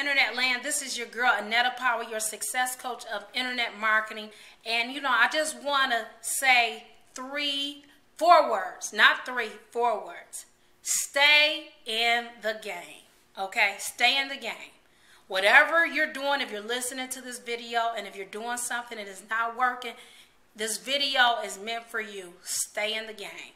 internet land. This is your girl, Annetta Powell, your success coach of internet marketing. And, you know, I just want to say three, four words, not three, four words. Stay in the game, okay? Stay in the game. Whatever you're doing, if you're listening to this video and if you're doing something that is not working, this video is meant for you. Stay in the game.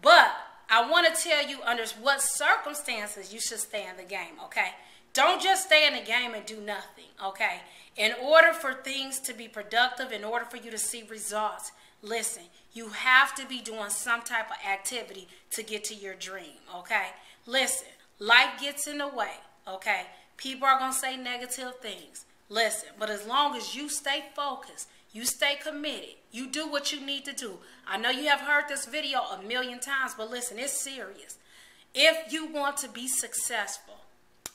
But I want to tell you under what circumstances you should stay in the game, okay? Don't just stay in the game and do nothing, okay? In order for things to be productive, in order for you to see results, listen, you have to be doing some type of activity to get to your dream, okay? Listen, life gets in the way, okay? People are going to say negative things. Listen, but as long as you stay focused, you stay committed, you do what you need to do. I know you have heard this video a million times, but listen, it's serious. If you want to be successful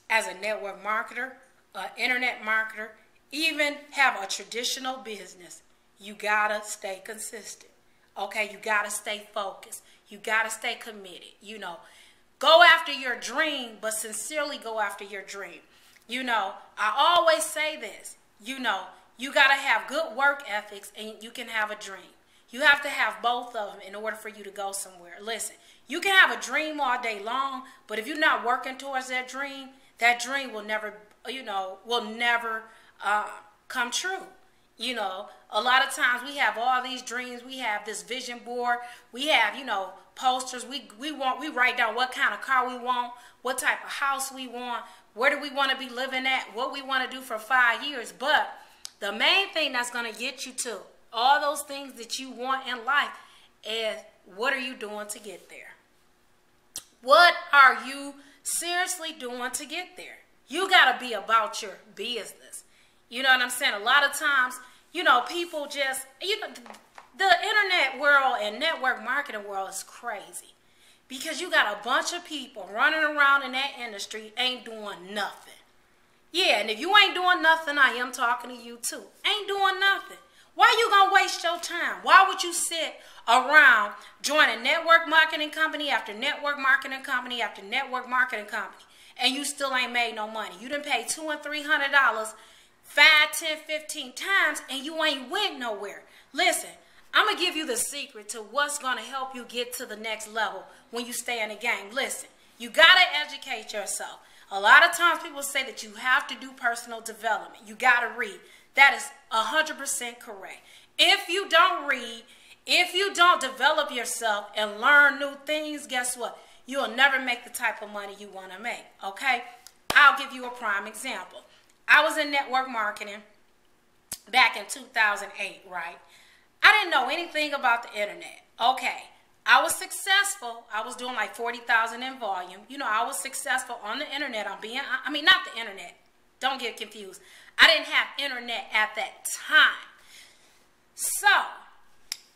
as a network marketer, an internet marketer, even have a traditional business, you gotta stay consistent. Okay, you gotta stay focused. You gotta stay committed. You know, go after your dream, but sincerely go after your dream. You know, I always say this, you know, you got to have good work ethics and you can have a dream. You have to have both of them in order for you to go somewhere. Listen, you can have a dream all day long, but if you're not working towards that dream, that dream will never, you know, will never uh, come true. You know, a lot of times we have all these dreams. We have this vision board. We have, you know, posters. We we want we write down what kind of car we want, what type of house we want, where do we want to be living at, what we want to do for five years. But the main thing that's going to get you to all those things that you want in life is what are you doing to get there? What are you seriously doing to get there? You got to be about your business. You know what I'm saying? A lot of times, you know, people just, you know, the internet world and network marketing world is crazy because you got a bunch of people running around in that industry ain't doing nothing. Yeah, and if you ain't doing nothing, I am talking to you too. Ain't doing nothing. Why you gonna waste your time? Why would you sit around joining network marketing company after network marketing company after network marketing company and you still ain't made no money? You didn't pay two and three hundred dollars five, ten, fifteen times and you ain't went nowhere. Listen, I'm gonna give you the secret to what's gonna help you get to the next level when you stay in the game. Listen, you gotta educate yourself. A lot of times people say that you have to do personal development. You got to read. That is 100% correct. If you don't read, if you don't develop yourself and learn new things, guess what? You'll never make the type of money you want to make, okay? I'll give you a prime example. I was in network marketing back in 2008, right? I didn't know anything about the internet. Okay, I was successful. I was doing like 40,000 in volume. You know, I was successful on the internet. I'm being, I mean, not the internet. Don't get confused. I didn't have internet at that time. So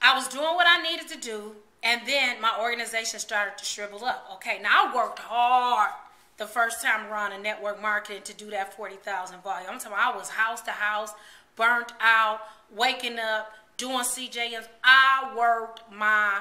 I was doing what I needed to do. And then my organization started to shrivel up. Okay, now I worked hard the first time around in network marketing to do that 40,000 volume. I'm talking I was house to house, burnt out, waking up, doing CJMs. I worked my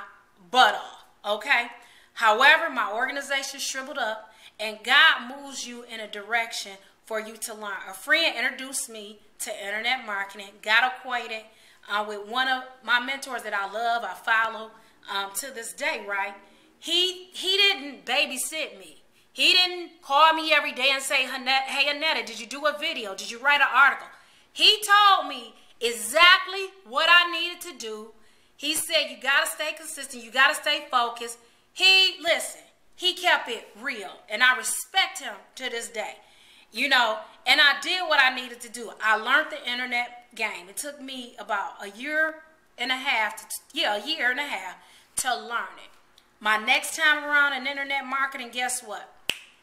butt off, okay? However, my organization shriveled up, and God moves you in a direction for you to learn. A friend introduced me to internet marketing, got acquainted uh, with one of my mentors that I love, I follow um, to this day, right? He, he didn't babysit me. He didn't call me every day and say, hey, Annetta, did you do a video? Did you write an article? He told me exactly what I needed to do he said you got to stay consistent. You got to stay focused. He, listen, he kept it real. And I respect him to this day. You know, and I did what I needed to do. I learned the internet game. It took me about a year and a half, to, yeah, a year and a half to learn it. My next time around in internet marketing, guess what?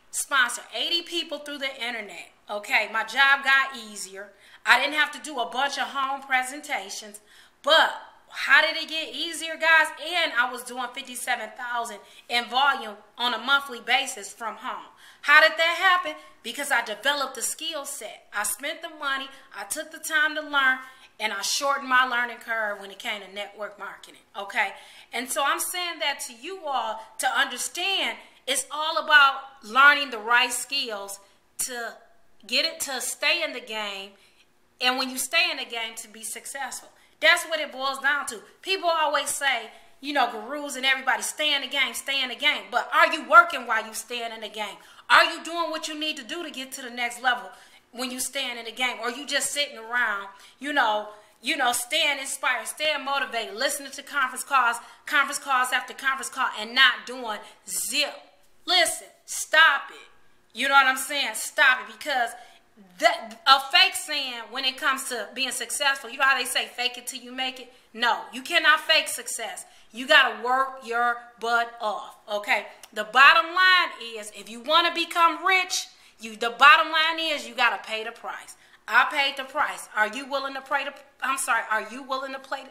Sponsor 80 people through the internet. Okay, my job got easier. I didn't have to do a bunch of home presentations, but how did it get easier, guys? And I was doing 57,000 in volume on a monthly basis from home. How did that happen? Because I developed the skill set. I spent the money, I took the time to learn, and I shortened my learning curve when it came to network marketing. Okay? And so I'm saying that to you all to understand it's all about learning the right skills to get it to stay in the game, and when you stay in the game, to be successful. That's what it boils down to. People always say, you know, gurus and everybody, stay in the game, stay in the game. But are you working while you stand in the game? Are you doing what you need to do to get to the next level when you stand in the game? Or you just sitting around, you know, you know, staying inspired, staying motivated, listening to conference calls, conference calls after conference call, and not doing zip. Listen, stop it. You know what I'm saying? Stop it because that a fake saying when it comes to being successful, you know how they say fake it till you make it? No, you cannot fake success. You got to work your butt off. Okay? The bottom line is if you want to become rich, you the bottom line is you got to pay the price. I paid the price. Are you willing to pay the I'm sorry, are you willing to play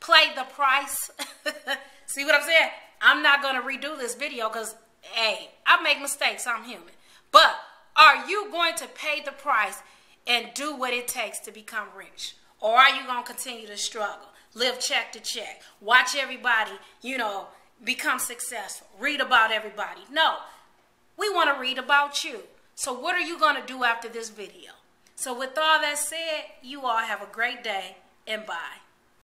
play the price? See what I'm saying? I'm not going to redo this video cuz hey, I make mistakes. I'm human. But are you going to pay the price and do what it takes to become rich? Or are you going to continue to struggle, live check to check, watch everybody, you know, become successful, read about everybody? No, we want to read about you. So, what are you going to do after this video? So, with all that said, you all have a great day and bye.